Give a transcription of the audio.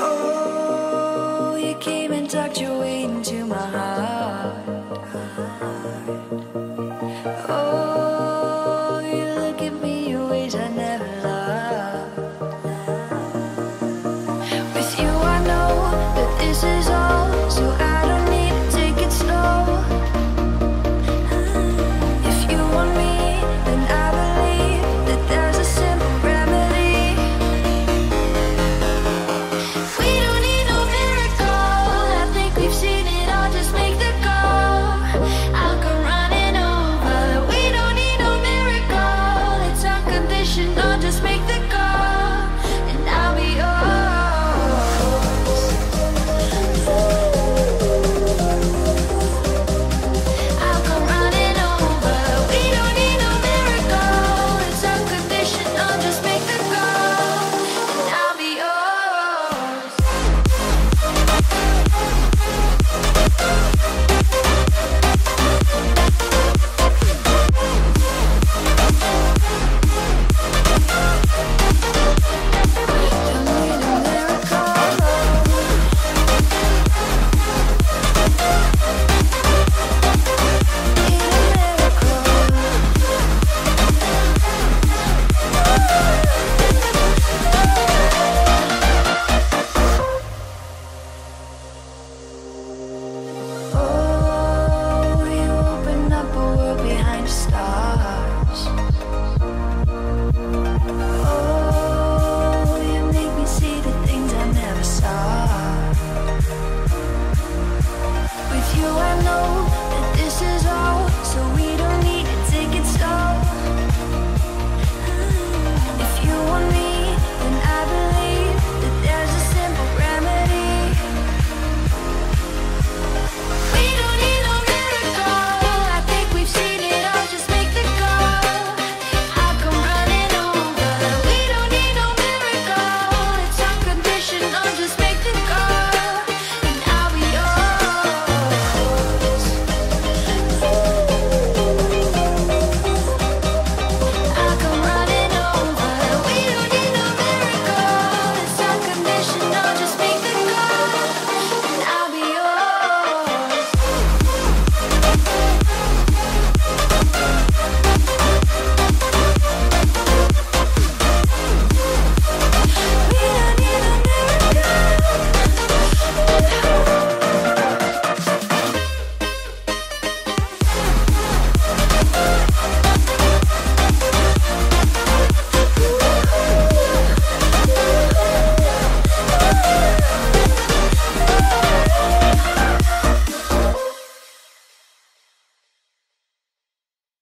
oh.